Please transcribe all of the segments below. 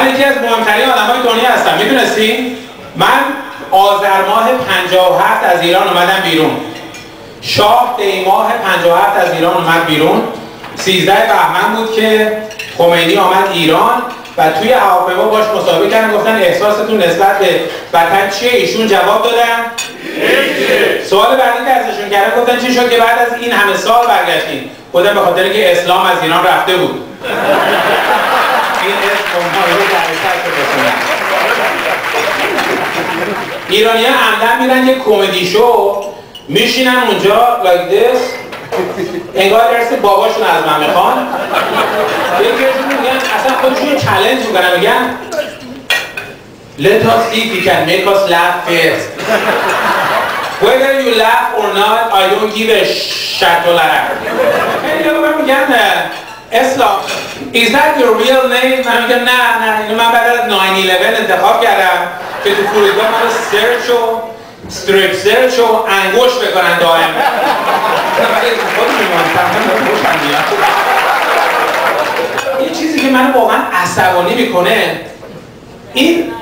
من یکی از مهمترین آدمای دنیا هستم. می‌دونستی؟ من آذر ماه 57 از ایران اومدم بیرون. شاه دی ماه 57 از ایران اومد بیرون. 13 بهمن بود که خمینی آمد ایران و توی هواپیما باش مسابقه کردن. گفتن احساستون نسبت به وطن چیه؟ ایشون جواب دادن سوال بعدی که ازشون کردن گفتن چی شد که بعد از این همه سال برگشتین؟ گفتن به خاطر که اسلام از ایران رفته بود. ایرانی ها عمدن میرن یه کمدی شو میشینن اونجا like this. انگار درس باباشون از من می‌خوان. یکیشون میگن اصلا خودشون چلنج می‌کنن میگن Let us see if we can make us laugh first. Whether you laugh or not, I don't give a shit میگن اسلام Is that your real name؟ من میگم نه نه اینو من بعد از 9-11 انتخاب کردم که تو فرودگاه من search و strip search و انگوش بکنن دائم. یه چیزی که من واقعا عصبانی می‌کنه این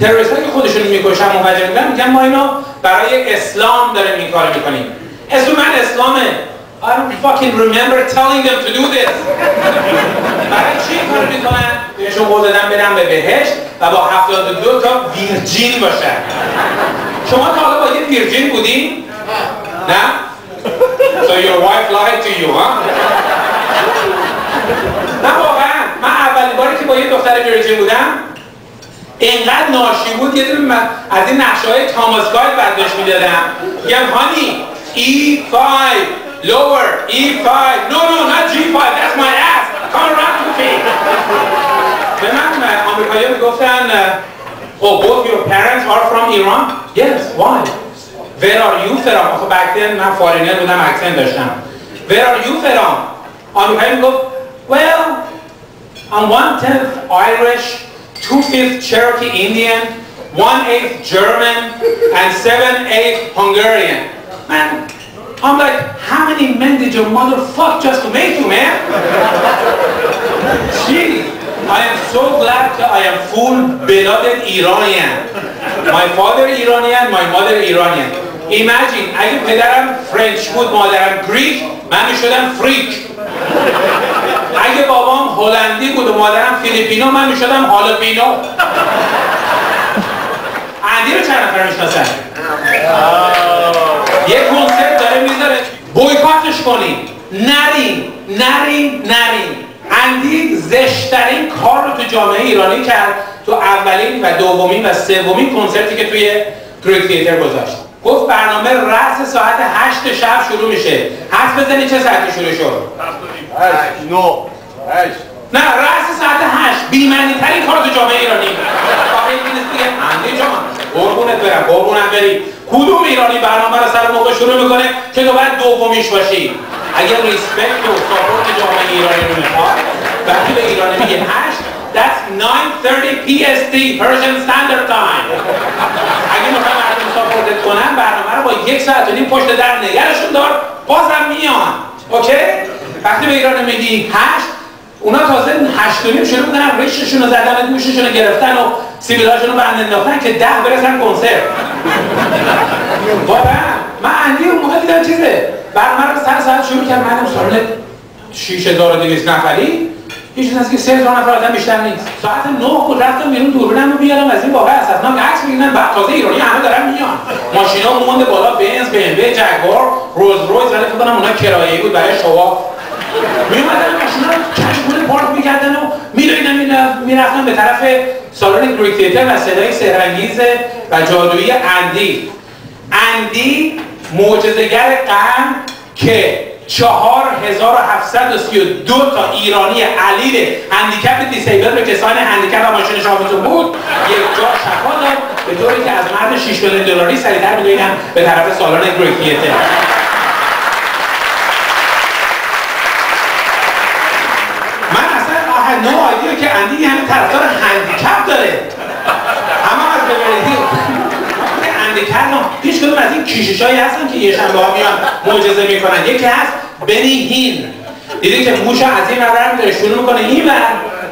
تروریست که خودشون می‌کشن منفجر می‌کنن میگن ما اینو برای اسلام داریم این کار می‌کنیم. اسم من اسلامه. I don't fucking remember telling them to do this برای چی کار می‌کنن؟ بهشون قول دادن برن به بهشت و با 72 تا ویرجین باشن شما تا حالا با یه ویرجین بودین؟ نه؟ So your wife lied to you, huh? نه واقعا من اولین باری که با یه دختر ویرجین بودم اینقدر ناشی بود یه دونه از این نقشه های تاماس گاید برداشت می‌دادم میگم هانی E5 lower E5 no no not G5 that's my ass come around to me به من آمریکایی میگفتن Oh, both your parents are from Iran? Yes, why? Where are you from? آخه back then من فارینر بودم اکسن داشتم Where are you from? آمریکایی میگفت Well, I'm one tenth Irish, two fifth Cherokee Indian, one eighth German, and seven eighth Hungarian. Man, I'm like, how many men did your mother fuck just to make you, man? Gee. I am so glad that I am full-blooded Iranian. My father Iranian, my mother Iranian. Imagine, اگه پدرم فرنچ بود مادرم گریک من می‌شدم فریک اگه بابام هلندی بود و مادرم فیلیپینو من می‌شدم هالوپینو اندی رو چند نفر می‌شناسن یه کنسرت داره می‌ذاره. بویکاتش کنیم نریم نریم نریم اندی زشترین کار رو تو جامعه ایرانی کرد. تو اولین و دومین و سومین کنسرتی که توی گریک تیتر گذاشت. گفت برنامه رأس ساعت هشت شب شروع میشه. حد بزنی چه ساعتی شروع شد؟ هشت نو هشت نه رأس ساعت هشت. بیمنی ترین کار تو جامعه ایرانی. واقعی نیست دیگه. اندی جان قربونت برم قربونم بری کدوم ایرانی برنامه رو سر موقع شروع می‌کنه که تو باید دومیش باشی؟ اگر respect و support جامعه ایرانی رو می‌خواد وقتی به ایرانی میگه هشت That's 9.30 PST Persian Standard Time. اگه می‌خوای مردم support ت کنن برنامه رو با یک ساعت و نیم پشت در نگهشون دار بازم میان. Okay؟ وقتی به ایرانی میگی هشت اونا تازه هشت و نیم شروع می‌کنن ریششون رو زدن دوششون رو گرفتن و سیبیلاشون رو بند انداختن که ده برسن کنسرت. واقعا من اندی اون موقع دیدم چیزه؟ برنامه رو سر ساعت شروع کرد منم سالن 6200 نفری. هیچ از که 3000 نفر آدم بیشتر نیست. ساعت 9 بود رفتم بیرون دوربینم رو بیارم از این واقع اساسناک عکس می‌گیرن بعد تازه ایرانی همه دارن میان. ماشینا مونده بالا بنز بی ام جگوار روز رویز ولی فکر کنم اونا کرایه‌ای بود برای شوا میومدن ماشینا رو کشمون پارک می‌کردن و میدویدن می‌رفتن به طرف سالن گریک تیتر و صدای سهرانگیز و جادویی اندی. اندی معجزه‌گر قرن که 4732 تا ایرانی علیل هندیکپ دیسیبل به کسان هندیکپ و ماشینش آویزون بود یک جا شفا داد به طوری که از مرد 6 میلیون دلاری سریعتر میدویدن به طرف سالن گریک تیتر من اصلا آه نو آیدیو که اندی همه طرفدار هندیکپ داره. همه از ببریدی هندیکپ هیچ کدوم از این کیششایی هستن که یه شنبه ها میان معجزه می‌کنن. یکی هست بنی هین. دیدی که موش از این ور میداره شروع می‌کنه این ور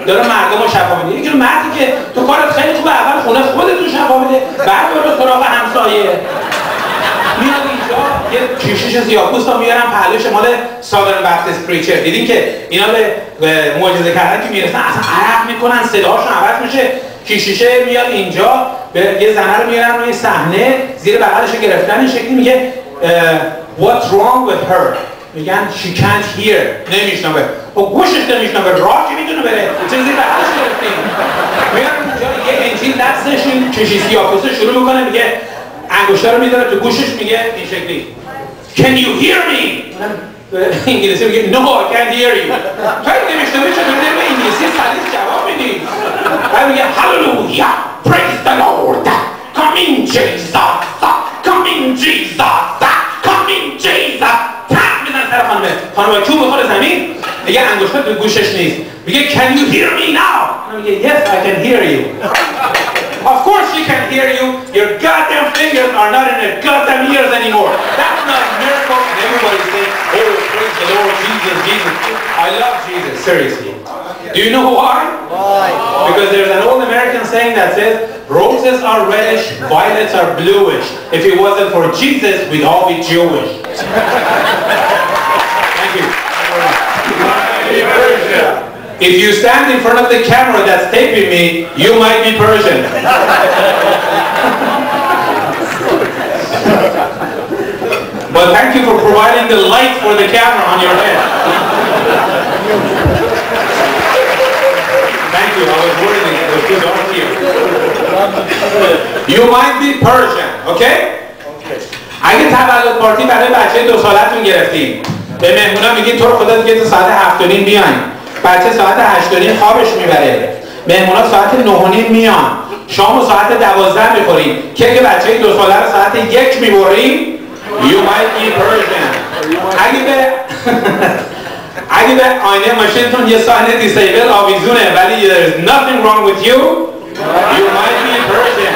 داره مردم رو شفا میده. یکی مردی که تو کارت خیلی خوبه اول خونه خودتون شفا میده بعد برو سراغ همسایه. میاد اینجا یه کشیش سیاپوس ها میارن پهلوش مال سادرن بپتیست پریچر. دیدین که اینا به معجزه کردن که می‌رسن اصلا عرق می‌کنن صداهاشون عوض میشه. کشیشه میاد اینجا به یه زنه رو میارن روی صحنه زیر بغلش گرفتن. این شکلی میگه What's wrong with her میگن she can't hear. نمیشنوه. و گوشش نمیشنوه. راه که می‌تونه بره زیر بغلش گرفتیم میاد اینجا یه انجیل دستشون کشی سیاپوسه شروع می‌کنه. میگه انگشتر رو میداره تو گوشش میگه این شکلی Can you hear me? انگلیسی میگه No, I can't hear you. تو این نمیشنوی چطور به انگلیسی سلیس جواب میدی؟ بعد میگه Hallelujah, praise the Lord. Come in Jesus, come in Jesus, come in Jesus. تق میزن سر خانمه خانمه چوب بخوره زمین دیگه انگشتر تو گوشش نیست میگه Can you hear me now? میگه Yes, I can hear you. Of course she can hear you. Your goddamn fingers are not in her goddamn ears anymore. That's not a miracle. And everybody saying, oh, praise the Lord, Jesus, Jesus. I love Jesus, seriously. Do you know why? Why? Because there's an old American saying that says, roses are reddish, violets are bluish. If it wasn't for Jesus, we'd all be Jewish. Thank you. If you stand in front of the camera that's taping me, you might be Persian. but thank you for providing the light for the camera on your head. thank you, I was worried it was too dark here. You might be Persian, okay? اگه تولد پارتی برای بچه دو سالتون گرفتیم به مهمونا میگین تو رو خدا دیگه ساعت هفت و نیم بیاین بچه ساعت هشت و نیم خوابش می‌بره مهمونا ساعت نه و نیم میان شام و ساعت دوازده می‌خوریم. که بچه دو ساله رو ساعت یک می‌بریم. You might be Persian. اگه به اگه به آینه ماشینتون یه صحنه دیسیبل آویزونه ولی there's nothing wrong with you You might be Persian.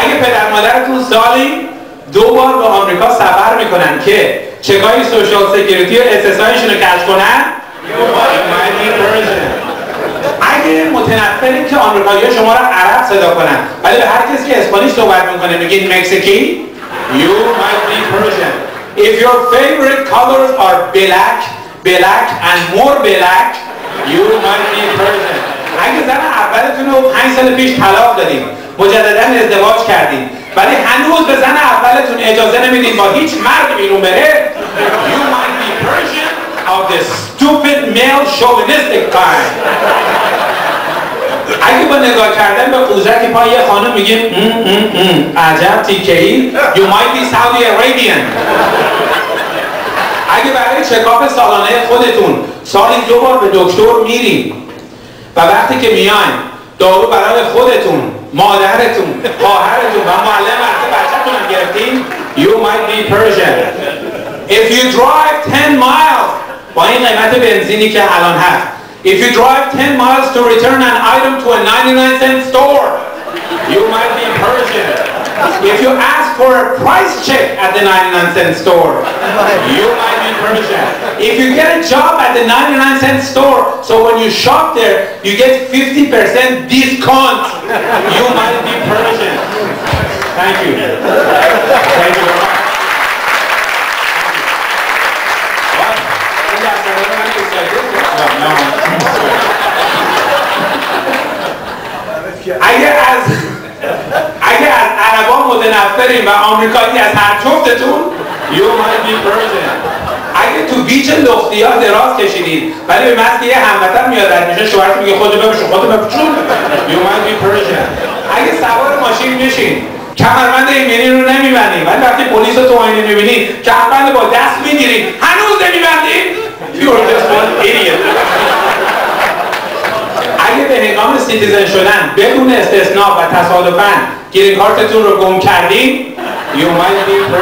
اگه پدر مادرتون سالی دو بار به آمریکا سفر می‌کنن که چکای social security و SSIشون رو کش کنن اگه متنفرین که آمریکایی شما رو عرب صدا کنن. ولی به هر کسی که Spanish صحبت می‌کنه میگین مکزیکی You might be Persian. If your favorite colors are black, black and more black You might be Persian. اگه زن اولتون رو پنج سال پیش طلاق دادین مجددا ازدواج کردیم. ولی هنوز به زن اولتون اجازه نمیدین با هیچ مرد بیرون بره You might be Persian of the stupid male chauvinistic kind. اگه با نگاه کردن به قوزک پای یه خانم میگیم عجب تیکه ای You might be Saudi Arabian. اگه برای چکاپ سالانه خودتون سالی دو بار به دکتر میریم و وقتی که میایم دارو برای خودتون مادرتون خواهرتون و معلم بچه‌تون هم گرفتین You might be Persian. If you drive 10 miles با این قیمت بنزینی که الان هست. If you drive 10 miles to return an item to a 99 cent store You might be Persian If you ask for a price check at the 99 cent store You might be Persian If you get a job at the 99 cent store So when you shop there You get 50% discount You might be Persian Thank you. Thank you اگه از اگه از عربا متنفرین و آمریکایی از هر جفتتون You might be Persian. اگه تو beach لختیا دراز کشیدید ولی به محض یه هموطن میاد رد میشه شوهرت میگه خودتو بپوشون خودتو بپوشون. You might be Persian. اگه سوار ماشین میشین کمربند ایمنی رو نمیبندین ولی وقتی پلیس رو تو آینه می‌بینید کمربند با دست می‌گیرید هنوز نمیبندین You're just one idiot. اگه به هنگام citizen شدن بدون استثناء و تصادفاً گرین کارتتون رو گم کردین You might be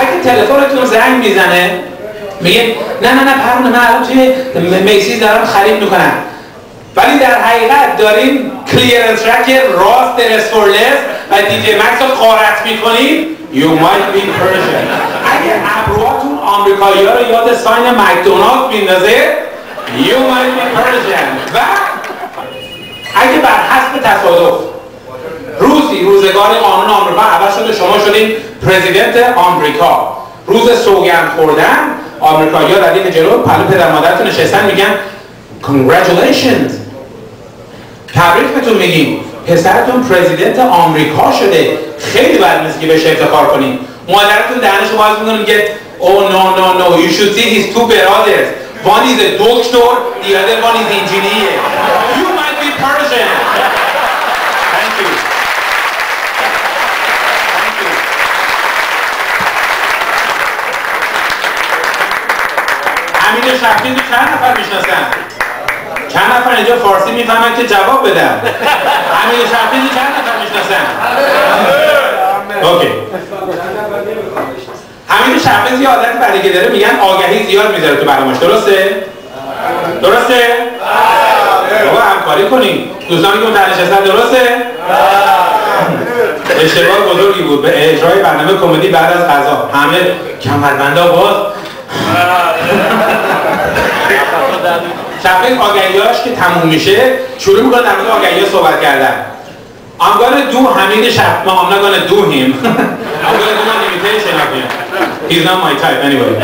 اگه تلفنتون زنگ می‌زنه میگه نه نه نه پرونه من الان توی میسیز دارم خرید می‌کنم. ولی در حقیقت داریم کلیرنس رک راست رسفورلس و دیجی مکس رو خارت می‌کنید You might be Persian اگه ابروهاتون آمریکایی ها رو یاد ساین مکدونالد میندازه You might be Persian و اگه بر حسب تصادف روزی روزگار قانون آمریکا عوض شده شما شدین پرزیدنت آمریکا. روز سوگند خوردن آمریکایی‌ها ردیف جلو پلو پدر مادرتون نشستن میگن congratulations. تبریک بهتون میگیم. پسرتون پرزیدنت آمریکا شده. خیلی بعد که بهش افتخار کنیم مادرتون دهنش رو باز می‌کنه میگه oh no no no. You should see his two brothers. One is a doctor the other one is engineer. You might be Persian. Thank you. Thank you. حمید شفیقی چند نفر می‌شناسن؟ چند نفر اینجا فارسی می‌فهمن که جواب بدن حمید شفیقی چند نفر می‌شناسن؟ اوکی حمید شفیقی یه عادت بعدی که داره میگن آگهی زیاد می‌ذاره تو برنامه‌اش درسته؟ درسته؟ بابا همکاری کنیم. دوستانی که متعلق هستن درسته؟ اشتباه بزرگی بود. به اجرای برنامه کمدی بعد از غذا. همه کمربندا باز. شفیق آگهیاش که تموم میشه شروع می‌کنه در مورد آگهی صحبت کردن. I'm gonna do Hamid Shaf. No, I'm not gonna do him. I'm gonna do an imitation of him. He's not my type anyway.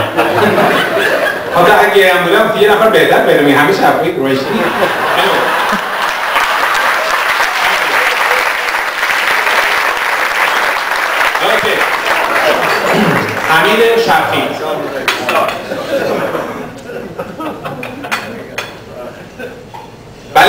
حالا اگه هم بودم یه نفر بهتر برمی همه شفیق رشدی. Anyway. Okay. حمید شفیق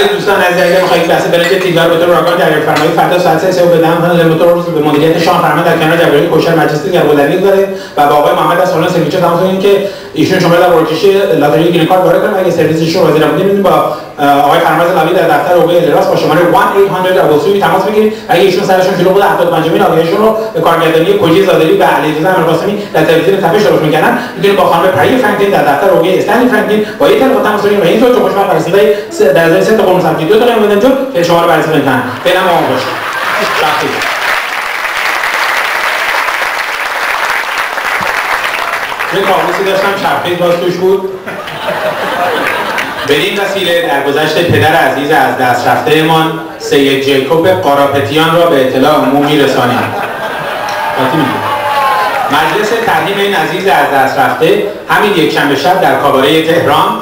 بله دوستان عزیز اگر می‌خواهید بحث برنج تیگار به طور راکان در فرمایید فردا ساعت 3 بدهم هم موتور رو به مدیریت شاه فرمان در کنار جبری کوشر مجلس گربودری داره و با آقای محمد از خانم سرویچه تماس که ایشون شما در ورکشی لاتاری گرین کارت وارد کنید اگه سرویسش رو وزیر بودین با آقای فرماز لاوی در دفتر اوقای اجراست با شماره 1800 ابوسوی تماس بگیرید. اگه ایشون سرشون شلوغ بود 75 مین آگهیشون رو به کارگردانی کجی زادری و علیرضا امیرقاسمی در تلویزیون تپش درست می‌کنن می‌تونید با خانم پری فرانکلین در دفتر اوقای استنلی فرانکلین با یک تلفن تماس بگیرید و این طور خوشبخت برسیده در ازای سه تا سمتی دو تا بدن که شما رو بررسی کنن فعلا یه کابوسی داشتم چرخه باز توش بود. به این وسیله در گذشت پدر عزیز از دست رفته من سید جیکوب قاراپتیان را به اطلاع عمومی رسانیم مجلس تحریم این عزیز از دست رفته همین یک شنبه شب در کاباره تهران.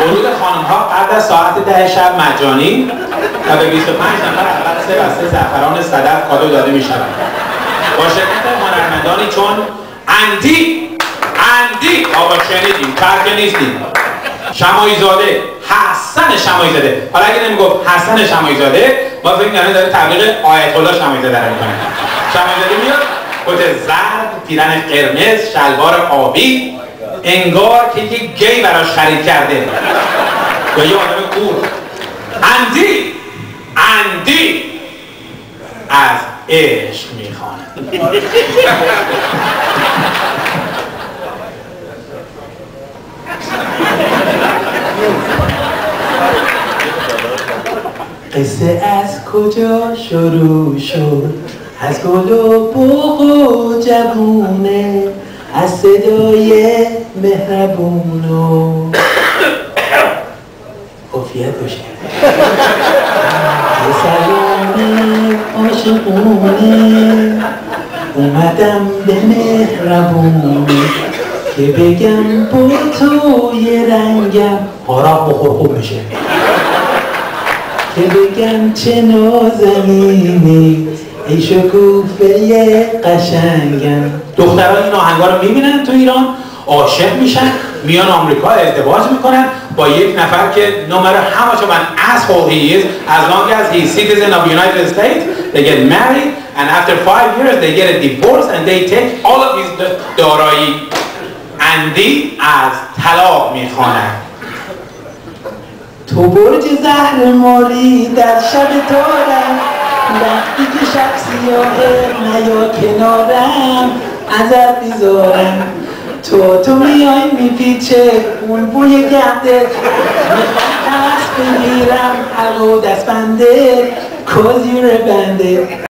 ورود خانم ها قبل از ساعت ده شب مجانی و به 25 نفر اول سه بسته زعفران صدف کادو داده می شود با شرکت هنرمندانی چون اندی اندی. آقا شنیدیم فرق نیستیم. شمایی زاده حسن شمایی زاده حالا اگه نمی‌گفت حسن شمایی زاده ما فکر کنیم داره تبلیغ آیت الله شمایی زاده رو می‌کنه. شمایی میاد کت زرد پیرن قرمز شلوار آبی. انگار که یک گی براش خرید کرده. یا یه آدم کور. اندی اندی. از عشق می‌خوانه. قصه از کجا شروع شد؟ از گل و بوق و جبونه از صدای مهربون و عافیت باشه سلامی عاشقونه. اومدم به مهربونی که بگم با تو یه رنگم آرام بخور خوب میشه. که بگم چه نازنینی ای شکوفه قشنگم. دختران این آهنگا رو می‌بینن تو ایران عاشق میشن میان آمریکا ازدواج می‌کنن با یک نفر که matter how much of an asshole he is as long as he's citizen of United States they and after five years they get a divorce and they take all of his دارایی اندی از طلاق می‌خوانند تو برج زهر ماری در شب تارم وقتی که شب سیاهه نیا کنارم ازت بیزارم تو تو میای میپیچه اون بوی گرده می‌خوام دست بگیرم حلو دست بنده کاز یوره بنده